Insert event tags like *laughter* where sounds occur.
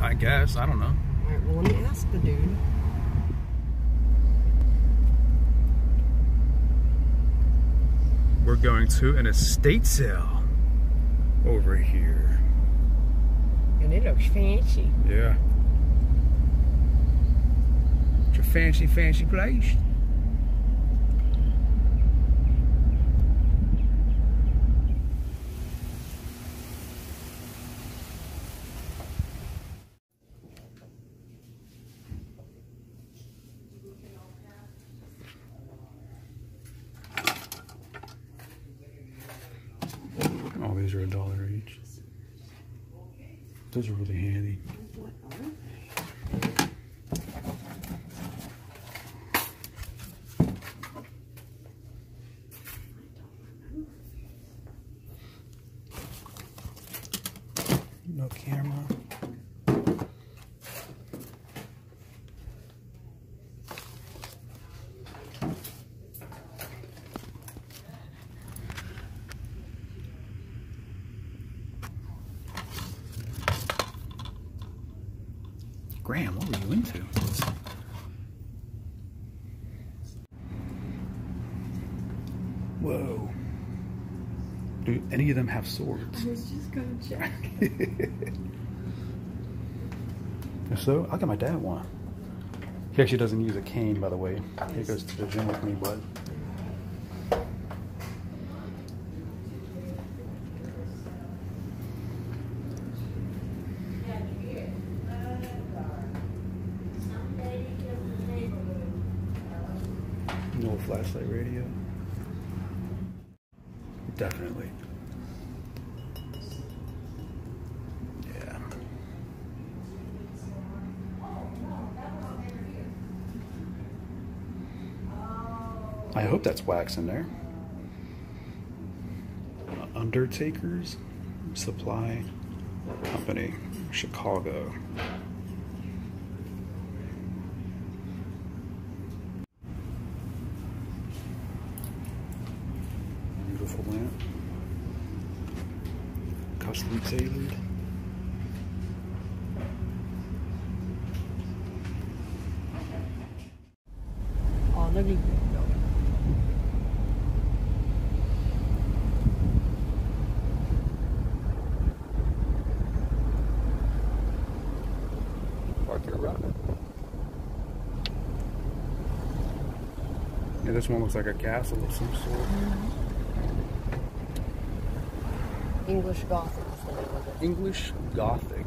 I guess. I don't know. All right, well, let me ask the dude. We're going to an estate sale over here. And it looks fancy. Yeah. It's a fancy, fancy place. Are a dollar each. Those are really handy. No camera. Graham, what were you into? Whoa. Do any of them have swords? I was just gonna check. *laughs* If so, I'll get my dad one. He actually doesn't use a cane, by the way. He goes to the gym with me, but. No flashlight radio. Definitely. Yeah. I hope that's wax in there. Undertakers Supply Company, Chicago. Beautiful lamp. Custom tailored. On the window. Park your rock. Yeah, this one looks like a castle of some sort. English Gothic. English Gothic.